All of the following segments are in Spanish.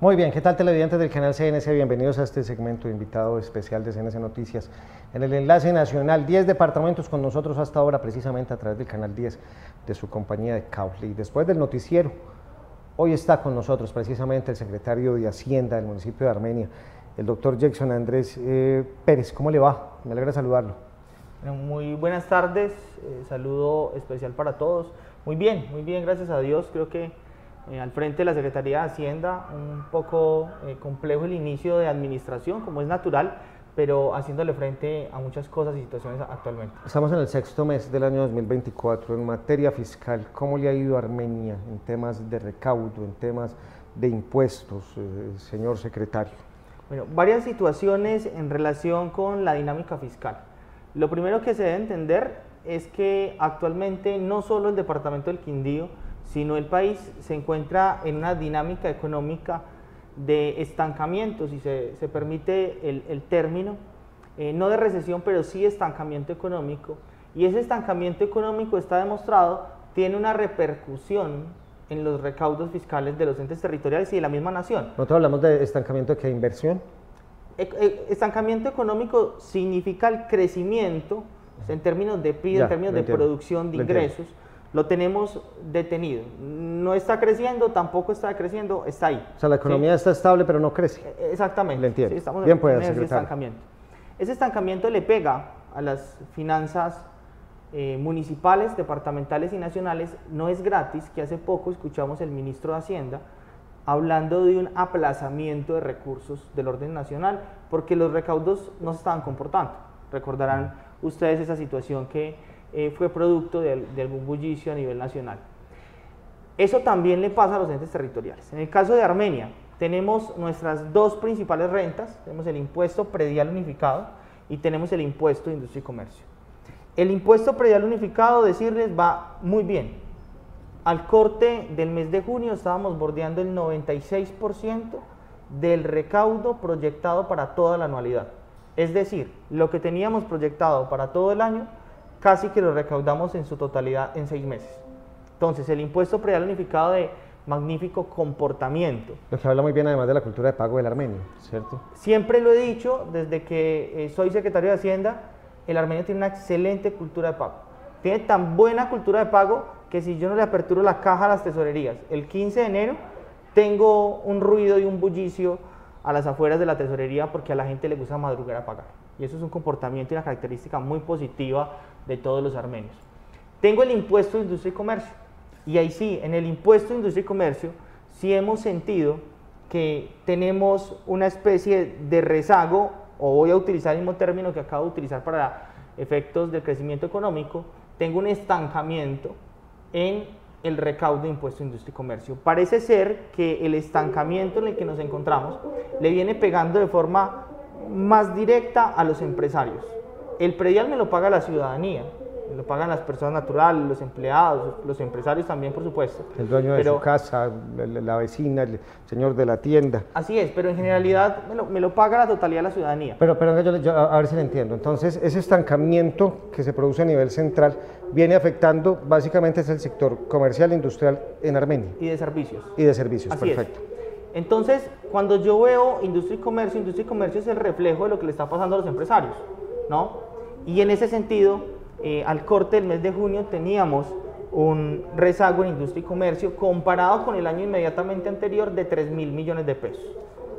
Muy bien, ¿qué tal televidentes del canal CNC? Bienvenidos a este segmento de invitado especial de CNC Noticias. En el enlace nacional, 10 departamentos con nosotros hasta ahora, precisamente a través del canal 10 de su compañía de cable. Después del noticiero, hoy está con nosotros precisamente el secretario de Hacienda del municipio de Armenia, el doctor Jackson Andrés eh, Pérez. ¿Cómo le va? Me alegra saludarlo. muy buenas tardes, eh, saludo especial para todos. Muy bien, muy bien, gracias a Dios. Creo que eh, al frente de la Secretaría de Hacienda, un poco eh, complejo el inicio de administración, como es natural, pero haciéndole frente a muchas cosas y situaciones actualmente. Estamos en el sexto mes del año 2024. En materia fiscal, ¿cómo le ha ido a Armenia en temas de recaudo, en temas de impuestos, eh, señor secretario? Bueno, varias situaciones en relación con la dinámica fiscal. Lo primero que se debe entender es que actualmente no solo el departamento del Quindío, sino el país se encuentra en una dinámica económica de estancamiento, si se, permite el, término, eh, no de recesión, pero sí estancamiento económico. Y ese estancamiento económico está demostrado, tiene una repercusión en los recaudos fiscales de los entes territoriales y de la misma nación. Nosotros hablamos de estancamiento de inversión. E, e, estancamiento económico significa el crecimiento en términos de PIB, en términos de producción de ingresos lo tenemos detenido. No está creciendo, tampoco está creciendo, está ahí. O sea, la economía está estable, pero no crece. E, exactamente. Le entiendo. estamos Bien, en ese estancamiento. Ese estancamiento le pega a las finanzas eh, municipales, departamentales y nacionales. No es gratis, que hace poco escuchamos el ministro de Hacienda hablando de un aplazamiento de recursos del orden nacional, porque los recaudos no se estaban comportando. Recordarán ustedes esa situación que eh, fue producto del, algún bullicio a nivel nacional. Eso también le pasa a los entes territoriales. En el caso de Armenia, tenemos nuestras dos principales rentas, tenemos el impuesto predial unificado y tenemos el impuesto de industria y comercio. El impuesto predial unificado, decirles, va muy bien. Al corte del mes de junio estábamos bordeando el 96% del recaudo proyectado para toda la anualidad. Es decir, lo que teníamos proyectado para todo el año casi que lo recaudamos en su totalidad en seis meses. Entonces, el impuesto predial unificado de magnífico comportamiento. Lo que habla muy bien además de la cultura de pago del armenio, ¿cierto? Siempre lo he dicho, desde que eh, soy secretario de Hacienda, el armenio tiene una excelente cultura de pago. Tiene tan buena cultura de pago que si yo no le aperturo la caja a las tesorerías el 15 de enero, tengo un ruido y un bullicio a las afueras de la tesorería porque a la gente le gusta madrugar a pagar. Y eso es un comportamiento y una característica muy positiva de todos los armenios. Tengo el impuesto de industria y comercio. Y ahí sí, en el impuesto de industria y comercio, sí hemos sentido que tenemos una especie de rezago, o voy a utilizar el mismo término que acabo de utilizar para efectos del crecimiento económico, tengo un estancamiento en el recaudo de impuesto de industria y comercio. Parece ser que el estancamiento en el que nos encontramos le viene pegando de forma más directa a los empresarios. El predial me lo paga la ciudadanía, me lo pagan las personas naturales, los empleados, los empresarios también, por supuesto. El dueño de su casa, la vecina, el señor de la tienda. Así es, pero en generalidad me lo, paga la totalidad de la ciudadanía. Pero, pero yo, a ver si lo entiendo. Entonces, ese estancamiento que se produce a nivel central viene afectando, básicamente es el sector comercial e industrial en Armenia. Y de servicios. Y de servicios, perfecto. Entonces, cuando yo veo industria y comercio, industria y comercio es el reflejo de lo que le está pasando a los empresarios, ¿no? Y en ese sentido, eh, al corte del mes de junio teníamos un rezago en industria y comercio comparado con el año inmediatamente anterior de 3 mil millones de pesos.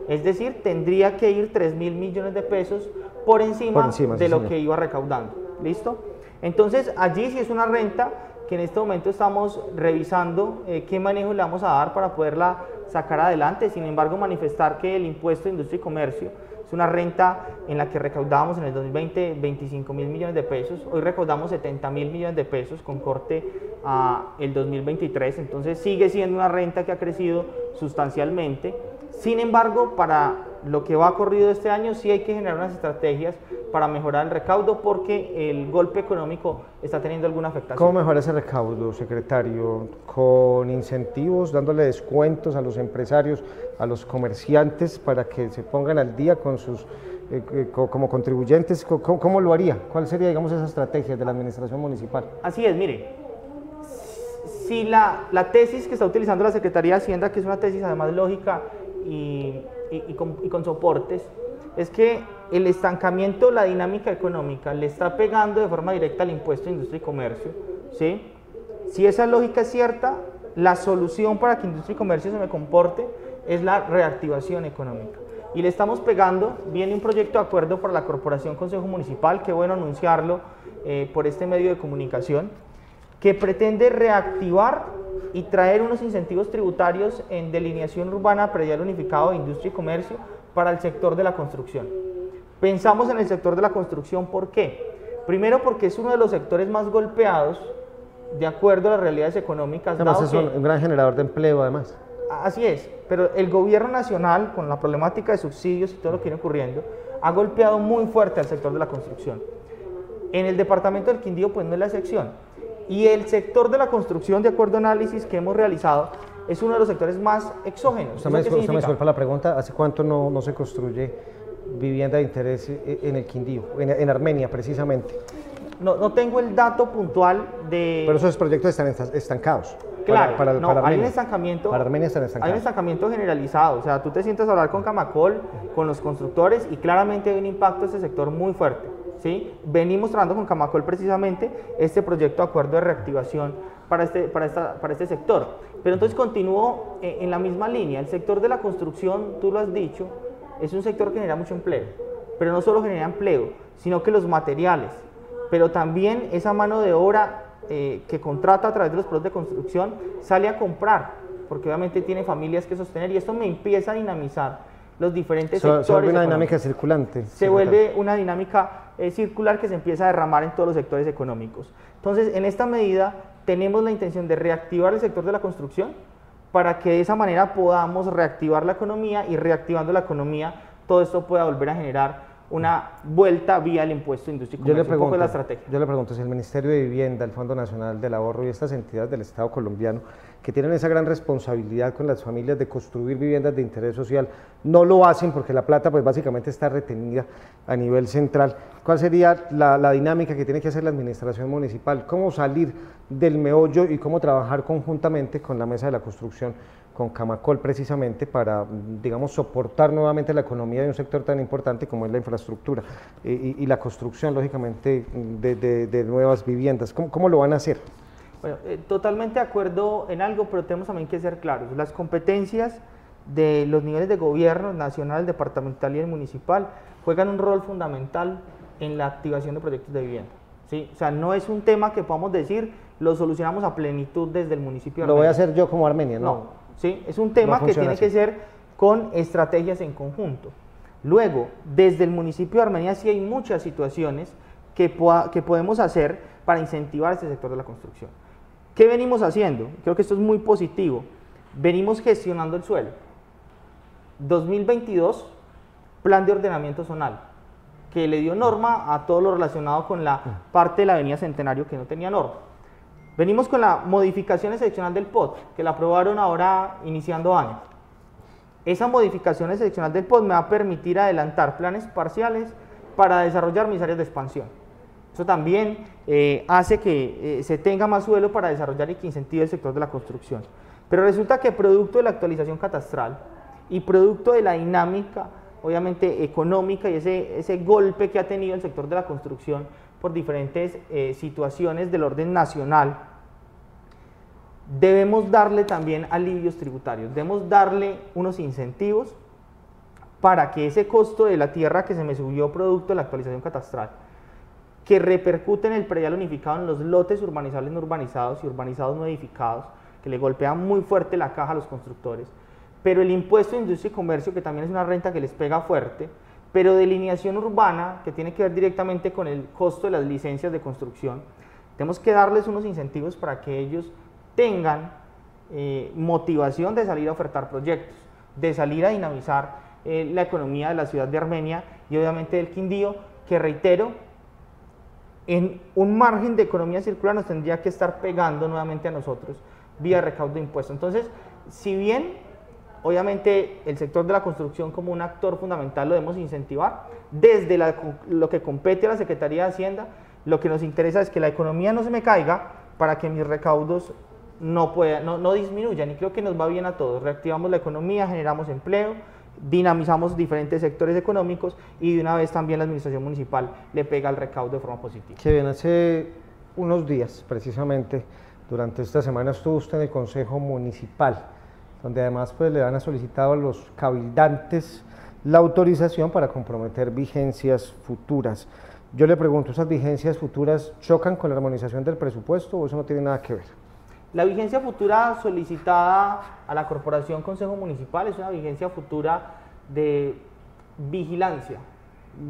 Es decir, tendría que ir 3 mil millones de pesos por encima, de lo que iba recaudando. ¿Listo? Entonces, allí sí es una renta que en este momento estamos revisando eh, qué manejo le vamos a dar para poderla sacar adelante. Sin embargo, manifestar que el impuesto de industria y comercio es una renta en la que recaudábamos en el 2020 25 mil millones de pesos. Hoy recaudamos 70 mil millones de pesos con corte a el 2023. Entonces sigue siendo una renta que ha crecido sustancialmente. Sin embargo, para lo que va corrido este año sí hay que generar unas estrategias para mejorar el recaudo porque el golpe económico está teniendo alguna afectación. ¿Cómo mejorar ese recaudo, secretario? ¿Con incentivos, dándole descuentos a los empresarios, a los comerciantes para que se pongan al día con sus eh, eh, como contribuyentes? ¿Cómo, lo haría? ¿Cuál sería, digamos, esa estrategia de la administración municipal? Así es, mire, si la, la tesis que está utilizando la Secretaría de Hacienda, que es una tesis además lógica y, con, soportes, es que el estancamiento, la dinámica económica le está pegando de forma directa al impuesto de industria y comercio. ¿sí? Si esa lógica es cierta, la solución para que industria y comercio se me comporte es la reactivación económica. Y le estamos pegando, viene un proyecto de acuerdo para la Corporación Consejo Municipal, qué bueno anunciarlo eh, por este medio de comunicación, que pretende reactivar y traer unos incentivos tributarios en delineación urbana, predial unificado de industria y comercio para el sector de la construcción. Pensamos en el sector de la construcción, ¿por qué? Primero porque es uno de los sectores más golpeados de acuerdo a las realidades económicas. Además es un gran generador de empleo además. Así es, pero el gobierno nacional, con la problemática de subsidios y todo lo que viene ocurriendo, ha golpeado muy fuerte al sector de la construcción. En el departamento del Quindío, pues no es la excepción. Y el sector de la construcción, de acuerdo a análisis que hemos realizado, es uno de los sectores más exógenos. Usted me, disculpa la pregunta, ¿hace cuánto no, no, se construye vivienda de interés en el Quindío, en, Armenia precisamente? No, no, tengo el dato puntual de... Pero esos proyectos están estancados. Claro, para, no, hay un estancamiento. Para Armenia están Hay un estancamiento generalizado. O sea, tú te sientes a hablar con Camacol, con los constructores y claramente hay un impacto en ese sector muy fuerte. ¿Sí? Venimos trabajando con Camacol precisamente este proyecto de acuerdo de reactivación para este, para esta, para este sector. Pero entonces continúo eh, en la misma línea. El sector de la construcción, tú lo has dicho, es un sector que genera mucho empleo. Pero no solo genera empleo, sino que los materiales, pero también esa mano de obra eh, que contrata a través de los productos de construcción sale a comprar, porque obviamente tiene familias que sostener y esto me empieza a dinamizar los diferentes sectores. Se vuelve una dinámica circulante. Se vuelve una dinámica eh, circular que se empieza a derramar en todos los sectores económicos. Entonces, en esta medida tenemos la intención de reactivar el sector de la construcción para que de esa manera podamos reactivar la economía y reactivando la economía todo esto pueda volver a generar una vuelta vía el impuesto industria Yo le pregunto, la estrategia. Yo le pregunto si el Ministerio de Vivienda, el Fondo Nacional del Ahorro y estas entidades del Estado colombiano que tienen esa gran responsabilidad con las familias de construir viviendas de interés social, no lo hacen porque la plata pues básicamente está retenida a nivel central. ¿Cuál sería la, dinámica que tiene que hacer la administración municipal? ¿Cómo salir del meollo y cómo trabajar conjuntamente con la mesa de la construcción con Camacol precisamente para, digamos, soportar nuevamente la economía de un sector tan importante como es la infraestructura y, la construcción, lógicamente, de, nuevas viviendas. ¿Cómo, lo van a hacer? Bueno, eh, totalmente de acuerdo en algo, pero tenemos también que ser claros. Las competencias de los niveles de gobierno, nacional, departamental y el municipal, juegan un rol fundamental en la activación de proyectos de vivienda. ¿sí? O sea, no es un tema que podamos decir, lo solucionamos a plenitud desde el municipio. Lo voy a hacer yo como Armenia, ¿no? no ¿sí? Es un tema que tiene que ser con estrategias en conjunto. Luego, desde el municipio de Armenia sí hay muchas situaciones que, que podemos hacer para incentivar este sector de la construcción. ¿Qué venimos haciendo? Creo que esto es muy positivo. Venimos gestionando el suelo. 2022, plan de ordenamiento zonal, que le dio norma a todo lo relacionado con la parte de la avenida Centenario que no tenía norma. Venimos con la modificación excepcional del POT, que la aprobaron ahora iniciando año. Esa modificación excepcional del POT me va a permitir adelantar planes parciales para desarrollar mis áreas de expansión. Eso también eh, hace que eh, se tenga más suelo para desarrollar y que incentive el sector de la construcción. Pero resulta que producto de la actualización catastral y producto de la dinámica, obviamente económica y ese, ese golpe que ha tenido el sector de la construcción, por diferentes eh, situaciones del orden nacional, debemos darle también alivios tributarios, debemos darle unos incentivos para que ese costo de la tierra que se me subió producto de la actualización catastral, que repercute en el predial unificado en los lotes urbanizables no urbanizados y urbanizados no edificados, que le golpean muy fuerte la caja a los constructores, pero el impuesto de industria y comercio, que también es una renta que les pega fuerte, pero delineación urbana, que tiene que ver directamente con el costo de las licencias de construcción, tenemos que darles unos incentivos para que ellos tengan eh, motivación de salir a ofertar proyectos, de salir a dinamizar eh, la economía de la ciudad de Armenia y obviamente del Quindío, que reitero, en un margen de economía circular nos tendría que estar pegando nuevamente a nosotros vía recaudo de impuestos. Entonces, si bien Obviamente el sector de la construcción como un actor fundamental lo debemos incentivar. Desde lo que compete a la Secretaría de Hacienda, lo que nos interesa es que la economía no se me caiga para que mis recaudos no, pueda, no, no disminuyan y creo que nos va bien a todos. Reactivamos la economía, generamos empleo, dinamizamos diferentes sectores económicos y de una vez también la administración municipal le pega al recaudo de forma positiva. Que bien, hace unos días precisamente, durante esta semana estuvo usted en el Consejo Municipal, donde además pues, le han solicitado a los cabildantes la autorización para comprometer vigencias futuras. Yo le pregunto, ¿esas vigencias futuras chocan con la armonización del presupuesto o eso no tiene nada que ver? La vigencia futura solicitada a la Corporación Consejo Municipal es una vigencia futura de vigilancia,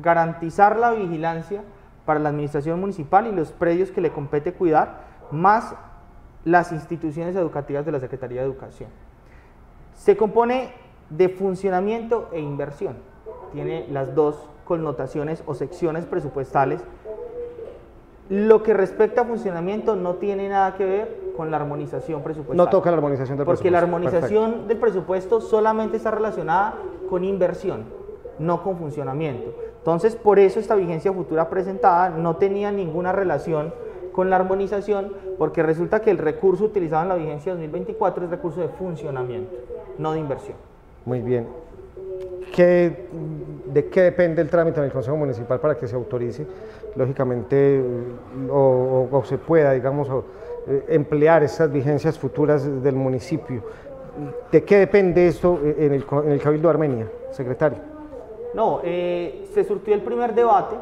garantizar la vigilancia para la administración municipal y los predios que le compete cuidar, más las instituciones educativas de la Secretaría de Educación. Se compone de funcionamiento e inversión. Tiene las dos connotaciones o secciones presupuestales. Lo que respecta a funcionamiento no tiene nada que ver con la armonización presupuestal. No toca la armonización del porque presupuesto. Porque la armonización del presupuesto solamente está relacionada con inversión, no con funcionamiento. Entonces, por eso esta vigencia futura presentada no tenía ninguna relación con la armonización, porque resulta que el recurso utilizado en la vigencia 2024 es recurso de funcionamiento, no de inversión. Muy bien. ¿Qué, ¿De qué depende el trámite en el Consejo Municipal para que se autorice, lógicamente, o, se pueda, digamos, eh, emplear esas vigencias futuras del municipio? ¿De qué depende esto en el, en el Cabildo de Armenia, secretario? No, eh, se surtió el primer debate,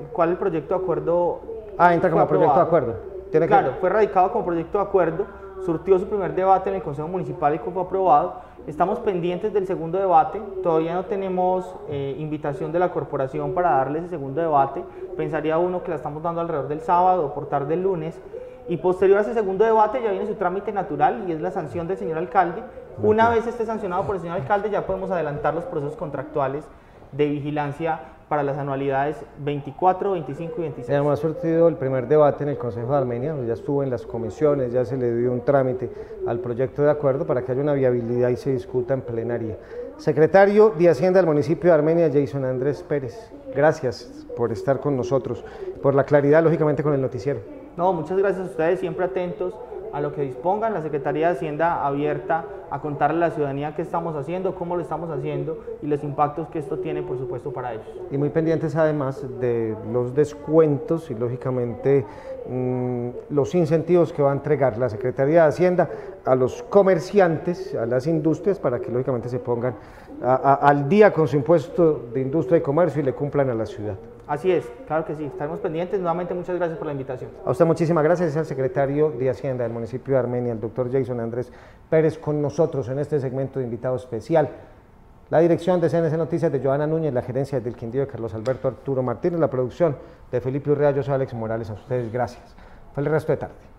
el cual el proyecto de acuerdo... Ah, entra como proyecto de acuerdo. ¿Tiene claro, fue radicado como proyecto de acuerdo, surtió su primer debate en el Consejo Municipal y fue aprobado Estamos pendientes del segundo debate, todavía no tenemos eh, invitación de la corporación para darle ese segundo debate. Pensaría uno que la estamos dando alrededor del sábado o por tarde del lunes. Y posterior a ese segundo debate ya viene su trámite natural y es la sanción del señor alcalde. Una vez esté sancionado por el señor alcalde ya podemos adelantar los procesos contractuales de vigilancia para las anualidades 24, 25 y 26. Hemos surtido el primer debate en el Consejo de Armenia, ya estuvo en las comisiones, ya se le dio un trámite al proyecto de acuerdo para que haya una viabilidad y se discuta en plenaria. Secretario de Hacienda del municipio de Armenia, Jason Andrés Pérez, gracias por estar con nosotros, por la claridad, lógicamente, con el noticiero. No, muchas gracias a ustedes, siempre atentos a lo que dispongan, la Secretaría de Hacienda abierta a contarle a la ciudadanía qué estamos haciendo, cómo lo estamos haciendo y los impactos que esto tiene, por supuesto, para ellos. Y muy pendientes además de los descuentos y, lógicamente, mm, los incentivos que va a entregar la Secretaría de Hacienda a los comerciantes, a las industrias, para que, lógicamente, se pongan al día con su impuesto de industria y comercio y le cumplan a la ciudad. Así es, claro que sí, estaremos pendientes. Nuevamente, muchas gracias por la invitación. A usted muchísimas gracias, es el secretario de Hacienda del municipio de Armenia, el doctor Jason Andrés Pérez, con nosotros en este segmento de invitado especial. La dirección de CNC Noticias de Joana Núñez, la gerencia del Quindío de Carlos Alberto Arturo Martínez, la producción de Felipe Urrea, yo soy Alex Morales, a ustedes gracias. El resto de tarde.